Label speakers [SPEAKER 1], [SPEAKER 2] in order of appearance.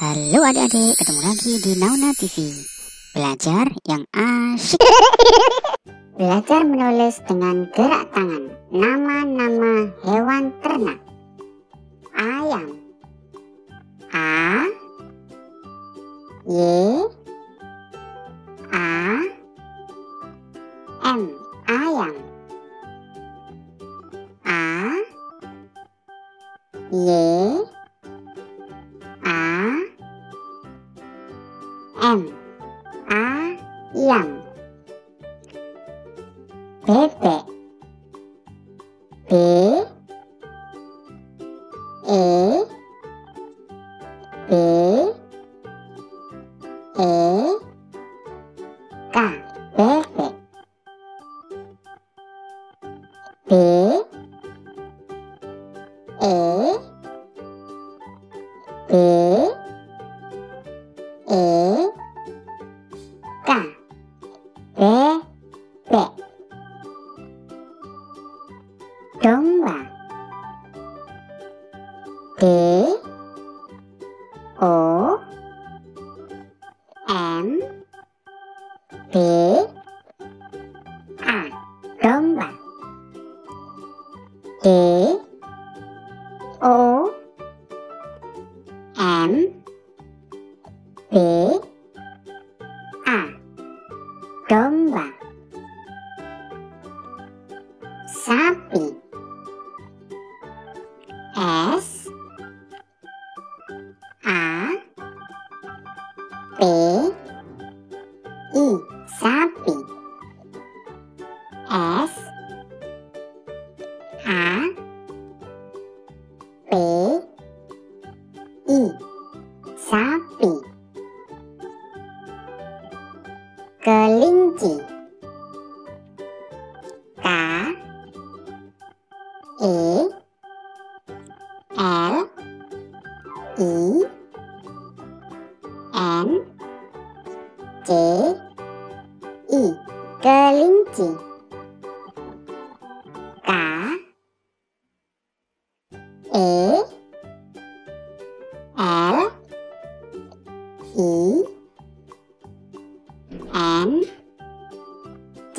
[SPEAKER 1] Halo adik-adik, ketemu lagi di Nauna TV. Belajar yang asyik. Belajar menulis dengan gerak tangan. Nama-nama hewan ternak. Ayam. A Y A M ayam. A Y M ayam bebek B E B E K bebek B E B E cả. Ế tệ đúng là D O M B A đúng là O M em P I sapi S. A P I sapi kelinci K E L. I I kelinci. K. E. L. I. N. C